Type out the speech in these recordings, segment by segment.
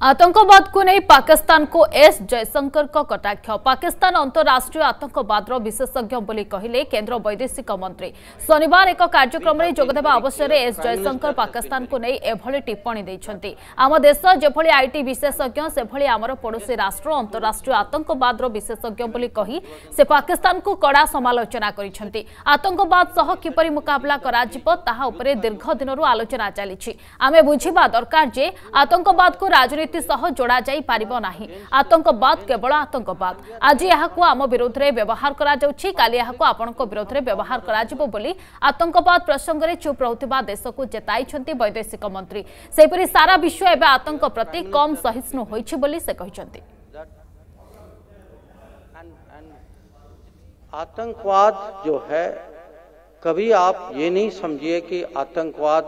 आतंकवाद नहीं पाकिस्तान को एस जयशंकर कटाक्ष। पाकिस्तान अंतर्राष्ट्रीय आतंकवाद विशेषज्ञ बोली कहले केन्द्र वैदेशिक मंत्री शनिवार एक कार्यक्रम में जोगदेवा अवसर में एस जयशंकर पाकिस्तान को नहीं एभली टिप्पणी आम देश जो आईटी विशेषज्ञ से आमर पड़ोशी राष्ट्र अंतर्राष्ट्रीय आतंकवाद विशेषज्ञ बोली से पाकिस्तान को कड़ा समालोचना कर आतंकवाद किपर मुकाबला दीर्घ दिन आलोचना चली आम बुझा दरकार जे आतंकवाद को राजनीति ରାଜନୀତି ସହ ଯୋଡ଼ାଯାଇ ପାରିବ ନାହିଁ ଆତଙ୍କବାଦ କେବଳ ଆତଙ୍କବାଦ ଆଜି ଏହାକୁ ଆମ ବିରୋଧରେ ବ୍ୟବହାର କରାଯାଉଛି କାଲି ଏହାକୁ ଆପଣଙ୍କ ବିରୋଧରେ ବ୍ୟବହାର କରାଯିବ ବୋଲି ଆତଙ୍କବାଦ ପ୍ରସଙ୍ଗରେ ଚୁପ୍ ରହୁଥିବା ଦେଶକୁ ଜେତାଇଛନ୍ତି ବୈଦେଶିକ ମନ୍ତ୍ରୀ ସେହିପରି ସାରା ବିଶ୍ୱ ଏବେ ଆତଙ୍କ ପ୍ରତି କମ୍ ସହିଷ୍ଣୁ ହୋଇଛି ବୋଲି ସେ କହିଛନ୍ତି आतंकवाद जो है कभी आप ये नहीं समझिए कि आतंकवाद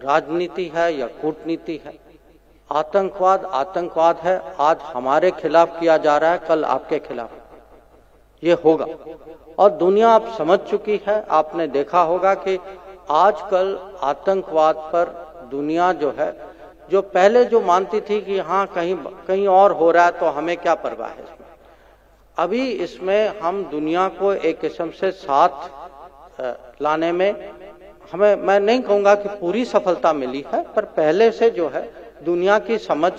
राजनीति है या कूटनीति है आतंकवाद आतंकवाद है। आज हमारे खिलाफ किया जा रहा है, कल आपके खिलाफ। ये होगा। और दुनिया आप समझ चुकी है, आपने देखा होगा कि आजकल आतंकवाद पर दुनिया जो है, जो पहले जो मानती थी कि हाँ कहीं कहीं और हो रहा है तो हमें क्या परवाह है इसमें? अभी इसमें हम दुनिया को एक किस्म से साथ लाने में हमें, मैं नहीं कहूँगा कि पूरी सफलता मिली है, पर पहले से जो है दुनिया की समझ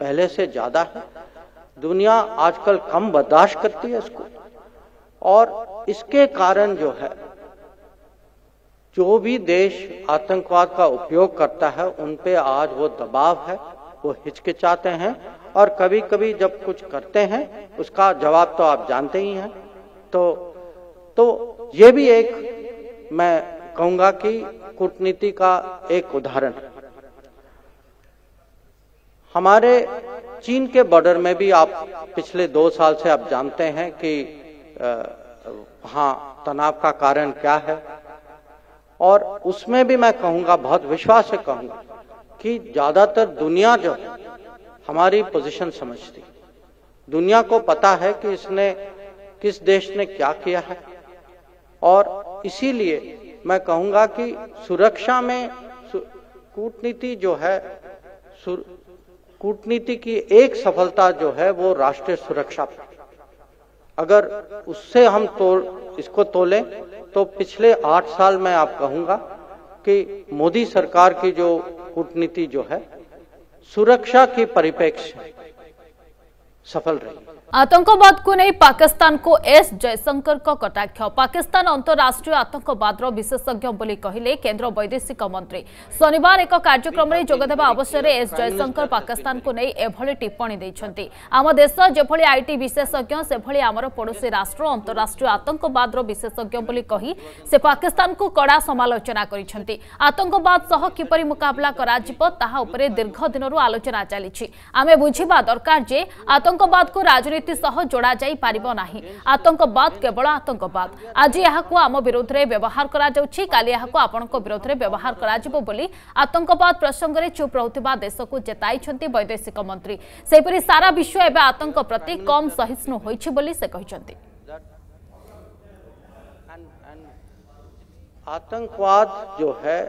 पहले से ज़्यादा है। दुनिया आजकल कम बर्दाश्त करती है इसको। और इसके कारण जो है, जो भी देश आतंकवाद का उपयोग करता है, उन पे आज वो दबाव है, वो हिचकिचाते हैं। और कभी कभी जब कुछ करते हैं, उसका जवाब तो आप जानते ही हैं। तो तो ये भी एक मैं कहूँगा कि कूटनीति का एक उदाहरण है। हमारे चीन के बॉर्डर में भी आप पिछले दो साल से आप जानते हैं कि वहाँ तनाव का कारण क्या है। और उसमें भी मैं कहूँगा, बहुत विश्वास से कहूँगा कि ज़्यादातर दुनिया जो है, हमारी पोजीशन समझती दुनिया को पता है कि इसने, किस देश ने क्या किया है। और इसीलिए मैं कहूँगा कि सुरक्षा में कूटनीति जो है कूटनीति की एक सफलता जो है वो राष्ट्रीय सुरक्षा अगर उससे हम तो इसको तोलें तो पिछले आठ साल में आप कहूँगा कि मोदी सरकार की जो कूटनीति जो है, सुरक्षा के परिपेक्ष सफल रही। आतंकवाद को नहीं पाकिस्तान को एस जयशंकर कटाक्ष। पाकिस्तान अंतर्राष्ट्रीय आतंकवाद विशेषज्ञ बोली कहले केन्द्र वैदेशिक मंत्री शनिवार एक कार्यक्रम में जोगदेवा अवसर एस जयशंकर पाकिस्तान को नहीं एभली टिप्पणी आम देश जो आईटी विशेषज्ञ से आमर पड़ोशी राष्ट्र अंतर्राष्ट्रीय आतंकवाद विशेषज्ञ बोली से पाकिस्तान को कड़ा समालोचना कर आतंकवाद सह किपर मुकाबला दीर्घ दिन आलोचना चली आम बुझा दरकार जे आतंकवाद को राजनीति ରାଜନୀତି ସହ ଯୋଡ଼ାଯାଇ ପାରିବ ନାହିଁ ଆତଙ୍କବାଦ କେବଳ ଆତଙ୍କବାଦ ଆଜି ଏହାକୁ ଆମ ବିରୋଧରେ ବ୍ୟବହାର କରାଯାଉଛି କାଲି ଏହାକୁ ଆପଣଙ୍କ ବିରୋଧରେ ବ୍ୟବହାର କରାଯିବ ବୋଲି ଆତଙ୍କବାଦ ପ୍ରସଙ୍ଗରେ ଚୁପ୍ ରହୁଥିବା ଦେଶକୁ ଜେତାଇଛନ୍ତି ବୈଦେଶିକ ମନ୍ତ୍ରୀ ସେହିପରି ସାରା ବିଶ୍ୱ ଏବେ ଆତଙ୍କ ପ୍ରତି କମ୍ ସହିଷ୍ଣୁ ହୋଇଛି ବୋଲି ସେ କହିଛନ୍ତି आतंकवाद जो है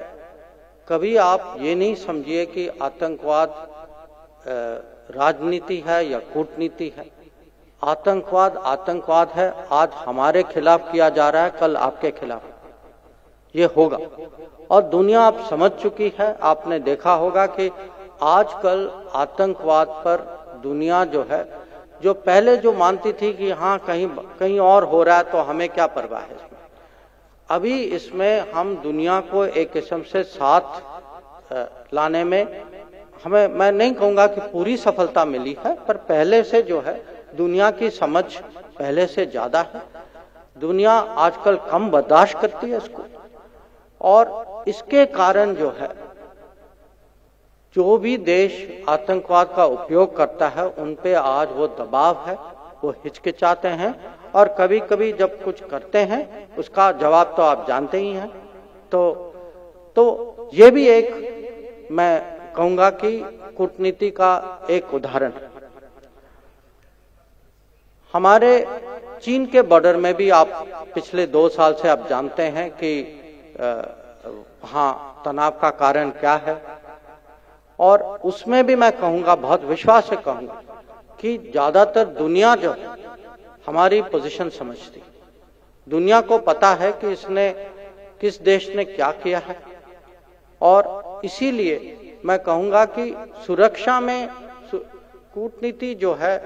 कभी आप ये नहीं समझिए कि आतंकवाद राजनीति है या कूटनीति है आतंकवाद आतंकवाद है। आज हमारे खिलाफ किया जा रहा है, कल आपके खिलाफ। ये होगा। और दुनिया आप समझ चुकी है, आपने देखा होगा कि आजकल आतंकवाद पर दुनिया जो है, जो पहले जो मानती थी कि हाँ कहीं कहीं और हो रहा है तो हमें क्या परवाह है इसमें? अभी इसमें हम दुनिया को एक किस्म से साथ लाने में हमें, मैं नहीं कहूँगा कि पूरी सफलता मिली है, पर पहले से जो है दुनिया की समझ पहले से ज़्यादा है। दुनिया आजकल कम बर्दाश्त करती है इसको। और इसके कारण जो है, जो भी देश आतंकवाद का उपयोग करता है, उन पे आज वो दबाव है, वो हिचकिचाते हैं। और कभी कभी जब कुछ करते हैं, उसका जवाब तो आप जानते ही हैं। तो तो ये भी एक मैं कहूँगा कि कूटनीति का एक उदाहरण है। हमारे चीन के बॉर्डर में भी आप पिछले दो साल से आप जानते हैं कि वहाँ तनाव का कारण क्या है। और उसमें भी मैं कहूँगा, बहुत विश्वास से कहूँगा कि ज़्यादातर दुनिया जो है, हमारी पोजीशन समझती दुनिया को पता है कि इसने, किस देश ने क्या किया है। और इसीलिए मैं कहूँगा कि सुरक्षा में कूटनीति जो है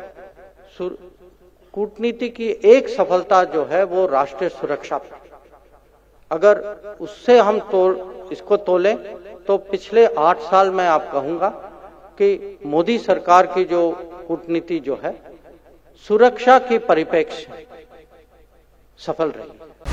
कूटनीति की एक सफलता जो है वो राष्ट्रीय सुरक्षा अगर उससे हम तो इसको तोलें तो पिछले आठ साल में आप कहूँगा कि मोदी सरकार की जो कूटनीति जो है, सुरक्षा के परिप्रेक्ष्य सफल रही।